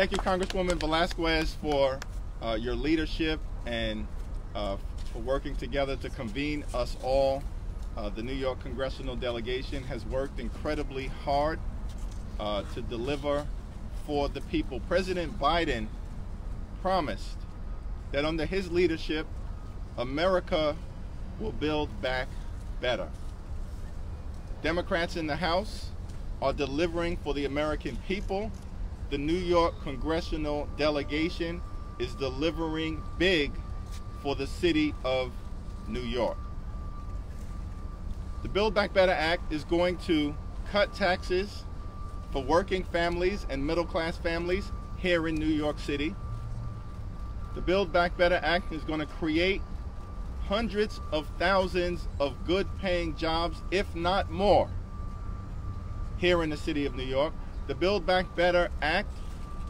Thank you, Congresswoman Velázquez, for uh, your leadership and uh, for working together to convene us all. Uh, the New York congressional delegation has worked incredibly hard uh, to deliver for the people. President Biden promised that under his leadership, America will build back better. Democrats in the House are delivering for the American people. The New York congressional delegation is delivering big for the city of New York. The Build Back Better Act is going to cut taxes for working families and middle class families here in New York City. The Build Back Better Act is going to create hundreds of thousands of good paying jobs, if not more, here in the city of New York. The Build Back Better Act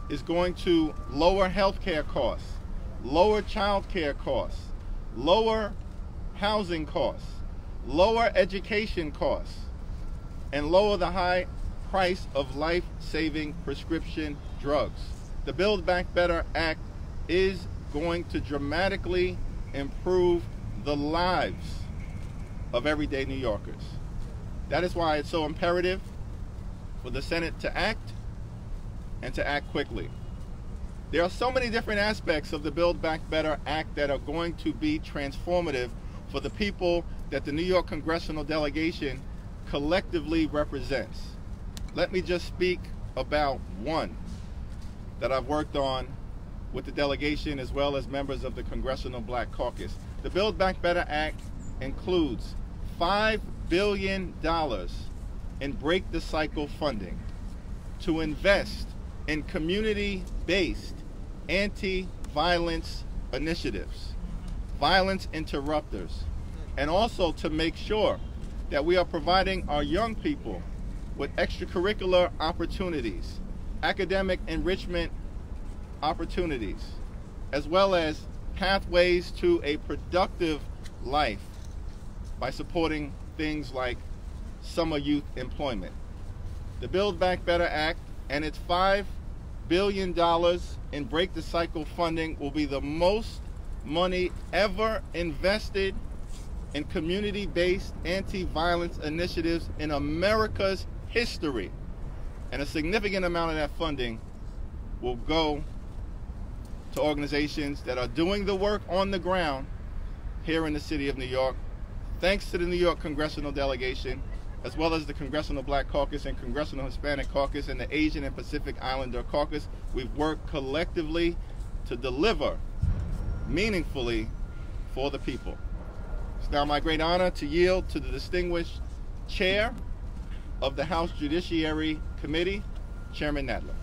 is going to lower health care costs, lower child care costs, lower housing costs, lower education costs, and lower the high price of life-saving prescription drugs. The Build Back Better Act is going to dramatically improve the lives of everyday New Yorkers. That is why it's so imperative for the Senate to act and to act quickly. There are so many different aspects of the Build Back Better Act that are going to be transformative for the people that the New York congressional delegation collectively represents. Let me just speak about one that I've worked on with the delegation as well as members of the Congressional Black Caucus. The Build Back Better Act includes $5 billion in break the cycle funding to invest in community-based anti-violence initiatives, violence interrupters, and also to make sure that we are providing our young people with extracurricular opportunities, academic enrichment opportunities, as well as pathways to a productive life by supporting things like summer youth employment. The Build Back Better Act and its $5 billion in Break the Cycle funding will be the most money ever invested in community-based anti-violence initiatives in America's history. And a significant amount of that funding will go to organizations that are doing the work on the ground here in the city of New York. Thanks to the New York Congressional Delegation, as well as the Congressional Black Caucus and Congressional Hispanic Caucus and the Asian and Pacific Islander Caucus, we've worked collectively to deliver meaningfully for the people. It's now my great honor to yield to the distinguished chair of the House Judiciary Committee, Chairman Nadler.